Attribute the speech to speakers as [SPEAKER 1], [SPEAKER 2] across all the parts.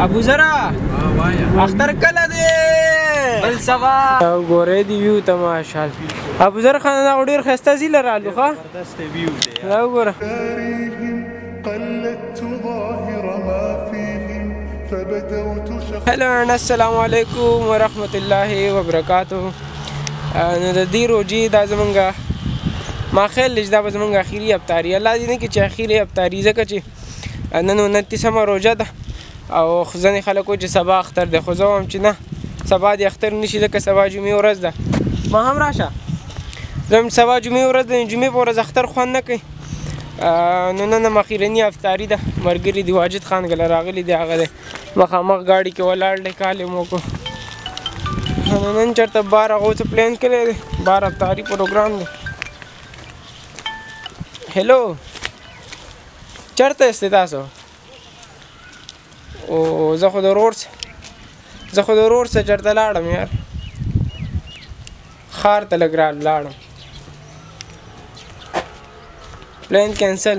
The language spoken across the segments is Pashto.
[SPEAKER 1] ابو زرا اختر کله دی
[SPEAKER 2] بل سبا او
[SPEAKER 1] ګورې دی ویو ته ماشال ابو زر خان دا ډیر خسته زی لرالو ښا زبردست ویو دی دا وګوره
[SPEAKER 3] قلدت ظاهر ما فيهم فبدوت شخص
[SPEAKER 1] هلو السلام علیکم ورحمت الله وبرکاته نو د دې روجي دا زمونږه ما خیال لږ دا به زمونږ اخیری ابتاری الله دې نه کې چې اخیری ابتاری ځکه چې نن انتیسمه روژه ده او ځینې خلک وایي چې سبا اختر دی خو زه وایم چې نه سبا دې اختر نشي ځکه سبا جمعې ورځ ده ما هم راشه زم سبا جمعې ورځ د جمعې په ورځ اختر خوند نه کوي نو نن مخیرنی افطاری ده مرګری دی واجد خان ګل راغلی دی هغه مخامخ گاډي کې ولاړ دی کال مو کو نو نن چرته بار هغه څه پلان کړی دی بار افطاری پروګرام دی هلو چرته یاست تاسو او زه خو د ورور زه خو د ورور سره چرته لاړم یار ښار ته لږ را لاړم پلان کینسل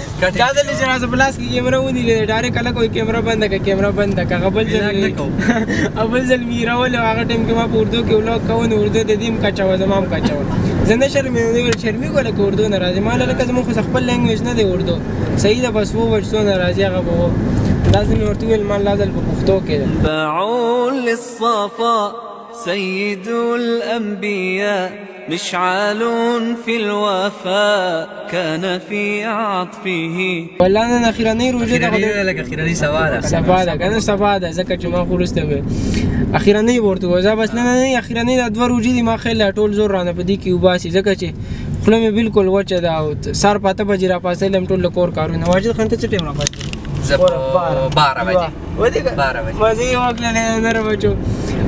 [SPEAKER 1] دا د جنازه په لاس کې کیمره ونی لري ډایرک کله کوئی کیمره بنده کا کیمره بنده کا غبل
[SPEAKER 2] جن نه کو
[SPEAKER 1] اول ځل میرا ول هغه ټیم کې ما په اردو کې ولاګ کوو نو اردو د دیم کا چاو زمام کا چاو زنه شرم نه ویل شرمې کوله کو اردو ناراضي ما لکه زمو خو خپل لنګویج نه دی اردو صحیح ده بس وو ورسو ناراضي هغه وو لازم ورته ویل ما لازم په پښتو کې
[SPEAKER 4] باعول الصفا سيد الأنبياء مشعال في الوفاء كان في عطفه
[SPEAKER 1] والله انا اخیرنۍ روزه ده
[SPEAKER 2] خدای لکه اخیرنۍ سبا ده
[SPEAKER 1] سبا ده کنه سبا ده ځکه چې ما خورسته وې اخیرنۍ ورته وځه بس نه نه اخیرنۍ د دوه روزې دي ما خېل ټول زور رانه پدې کې وباسي ځکه چې خله مې بالکل وچه ده او سر پاته بجې را پاسې لم ټول کور کارونه واجد خان ته څه ټیم را پاتې
[SPEAKER 2] زه 12 بجې
[SPEAKER 1] ودی مزه یې وکړلې زر بچو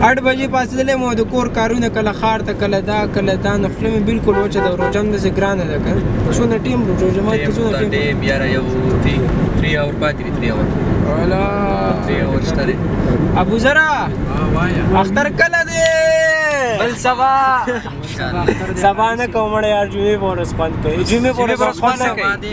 [SPEAKER 1] اټ بجې پاسېدلې مو د کور کارونه کله خار ته کله دا کله دا نو خپل بالکل وچه د روزم د ګران ده کړ څونه ټیم روزو جماعت کې څونه ټیم
[SPEAKER 2] ټیم بیا یو 3 اور پاتې 3 اور
[SPEAKER 1] ولا
[SPEAKER 2] 3 اور شته
[SPEAKER 1] ابو زرا اختر کله دی
[SPEAKER 2] بل سبا
[SPEAKER 1] سبا نه کومړ یار جمعې پورس پند کوي جمعې پورس پند کوي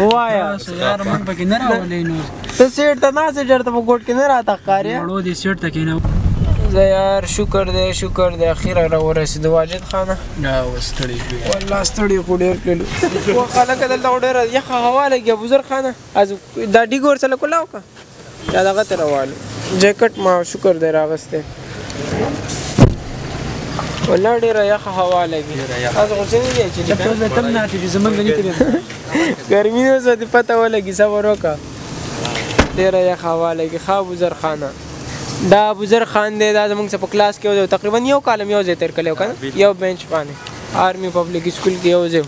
[SPEAKER 1] وایا
[SPEAKER 5] یار موږ پکې نه راولې نو
[SPEAKER 1] ته سیټ ته نه سیټ ته په ګوټ کې نه راته ښکارې
[SPEAKER 5] وړو دې سیټ ته کېنه
[SPEAKER 1] زه یار شکر دی شکر دی اخیره را ورسېد واجد خانه
[SPEAKER 2] نه وستړي شو
[SPEAKER 1] والله ستړي خو ډېر کړلو خو خلک دلته ډېره یخه هوا لګي ابوزر خانه از دا ډیګ ورسره کولاو که دا دغه ته روان جیکټ ما شکر دی راغسته ولا ډیره یخه هوا لګي تاسو خو څنګه دی چې
[SPEAKER 5] ته به تم نه چې زمونږ نه کړی
[SPEAKER 1] ګرمي اوس دې پته ولګي صبر وکا ډیره یخه هوا لګي خا بزر خانه دا بزر خان دی دا زمونږ په کلاس کې تقریبا یو کالم یو ځای تیر کړو کنه یو بنچ باندې آرمی پبلک سکول کې یو ځای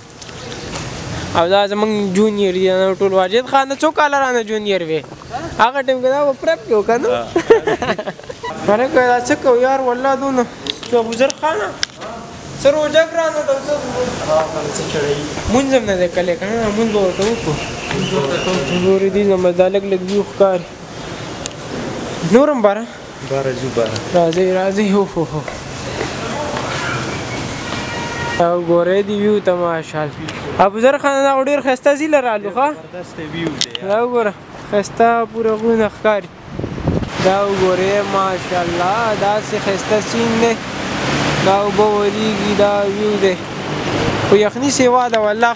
[SPEAKER 1] او دا زمونږ جونیئر دی نو ټول واجد خان څو کال رانه جونیئر وي هغه ټیم کې دا و پرپ کې وکنه فرق دا څه کو یار والله دونه تو ابو ذر خان سر او جګ رانه ته څه مونږم نه ده کله کنه مونږ ورته وکړو ګورې دي نو مدالک لګي ښکار نورم
[SPEAKER 2] بارا باره
[SPEAKER 1] ځو باره. راځی راځی هوهوهو. او ګورې دی ویو ته ماشال ابوذر خان دا ډیر خسته زی لرالو ښا دا وګوره خسته پوره غونه ښکاری دا وګوره ماشاءالله دا سه خسته سین نه دا وبوریږي دا ویو ده خو یخنی سیوا ده والله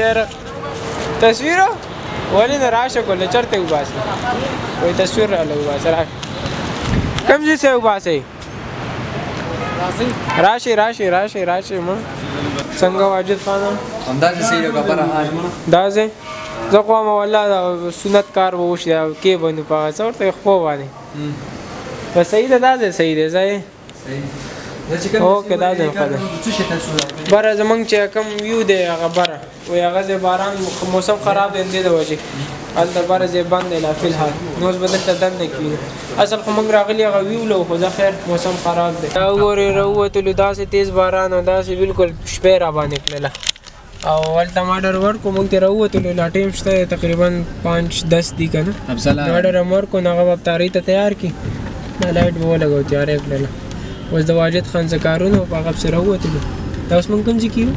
[SPEAKER 1] یاره تصویر ولې نه راشه کول چرته وباسي وای تصویر را لوي واسه راشه کم ځای سه وباسي راشي راشي راشي راشي مو څنګه واجد خانه
[SPEAKER 2] همدا چې سیره خبره حال
[SPEAKER 1] دا زه زه کوم والله دا سنت کار وو شي کې باندې پاغه څورته خو باندې په صحیح ده دا زه صحیح ده زه او
[SPEAKER 2] کدا ځم خاله
[SPEAKER 1] بره زمنګ چې کم ویو دی هغه بره و هغه زه باران موسم خراب دی دی د وجه ال د بره زه بند نه فل حال نو زه بدل تدن نه کی اصل خو موږ راغلی هغه ویو له خو زه خیر موسم خراب دی دا وګوره وروته له داسې تیز باران او داسې بالکل شپه را باندې کړله او هلته ما ډر ورکو مونږ ته راووتلو لا ټیم شته تقریبا 5 10 دی کنه ما ډر ورکو نه غواب تاری ته تیار کی دا لایټ وو لګو تیار کړل اوس د واجد خان زکارونه په غب سره ووتلو دا اوس مونږ کوم ځای کیو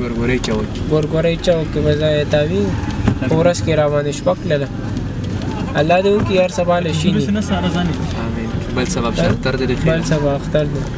[SPEAKER 2] ګورګورې چوک
[SPEAKER 1] ګورګورې چوک کې بځای تاوی پورس کې را باندې شپک لاله الله دې وکړي هر سبا له شي
[SPEAKER 2] بل سبا اختر دې
[SPEAKER 1] بل سبا اختر دې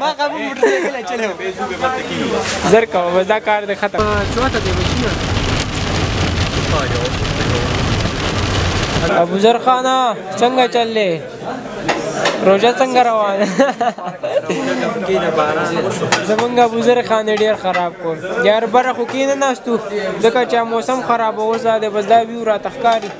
[SPEAKER 1] ما قبول موټر سایکل چلو زر کا وزا کار دې ختم چوته دې مشینه ابو زر خانه څنګه چللې روژه څنګه روانه زمونږ ابوزر خان ډیر خراب کو یار بره خو کې نه ناستو ځکه چې موسم خراب اوس دا بس دا ویو را تخکاری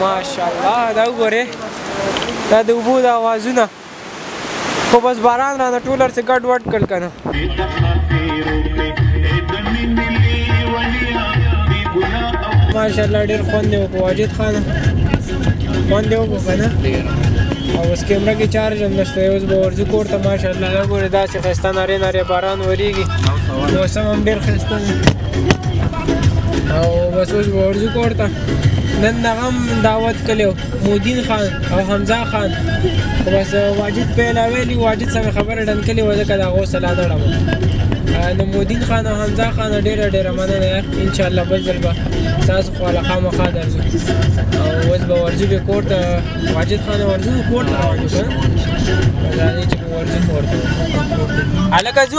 [SPEAKER 1] ماشاءالله دا وګوره دا د اوبو د اوازونه خو بس باران را نه ټولر څه ګډ وډ کړ کنه ماشاءالله ډیر خوند یې وکړو واجد خان خوند یې وکړو کنه او اوس کیمره کې چارج هم نشته اوس به ورځو کور ته ماشاءالله دا ګوره داسې ښایسته نارې نارې باران وریږي موسم هم ډیر ښایسته دی او بس اوس ورځو کور ته نن دغه دعوت کلیو مودین خان او حمزه خان خو بس واجد پیلا ویلی واجد سره خبره ډن کلی و ځکه دغه سلا دړم نو مودین خان او حمزه خان ډیره ډیره مننه یار ان شاء الله بل ځل به تاسو خو له خامخا درځو او اوس به ورځو به کور ته واجد خان ورځو کور ته روان یو کنه دا دې چې ورځو کور ته الکه ځو